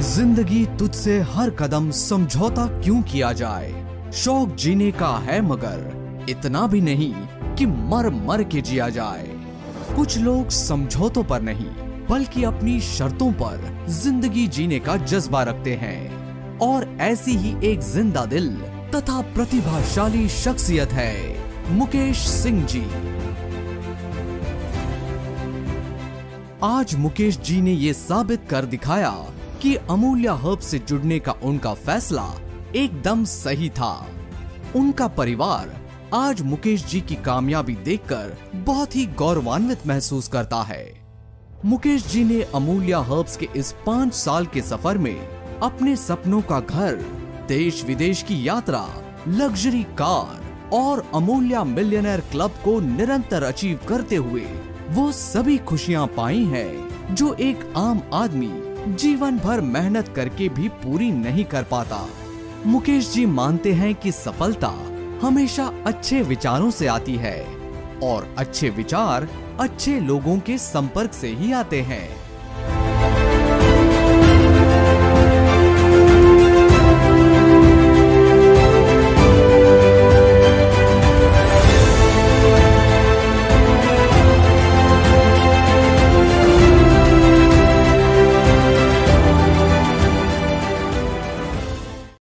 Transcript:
ज़िंदगी तुझसे हर कदम समझौता क्यों किया जाए? शौक जीने का है मगर इतना भी नहीं कि मर मर के जिया जाए। कुछ लोग समझौतों पर नहीं, बल्कि अपनी शर्तों पर ज़िंदगी जीने का जज्बा रखते हैं। और ऐसी ही एक ज़िंदा दिल तथा प्रतिभाशाली शख्सियत है मुकेश सिंह जी। आज मुकेश जी ने ये साबित कर दिखाया कि अमूल्य हर्ब से जुड़ने का उनका फैसला एकदम सही था। उनका परिवार आज मुकेश जी की कामयाबी देखकर बहुत ही गौरवान्वित महसूस करता है। मुकेश जी ने अमूल्य हर्ब्स के इस पाँच साल के सफ़र में अपने सपनों का घर देश विदेश की यात्रा, लग्जरी कार और अमूल्य मिलियनर क्लब को निरंतर अचीव करते हुए वो सभी खुशियाँ पाई है, जो एक आम आदमी जीवन भर मेहनत करके भी पूरी नहीं कर पाता। मुकेश जी मानते हैं कि सफलता हमेशा अच्छे विचारों से आती है, और अच्छे विचार अच्छे लोगों के संपर्क से ही आते हैं।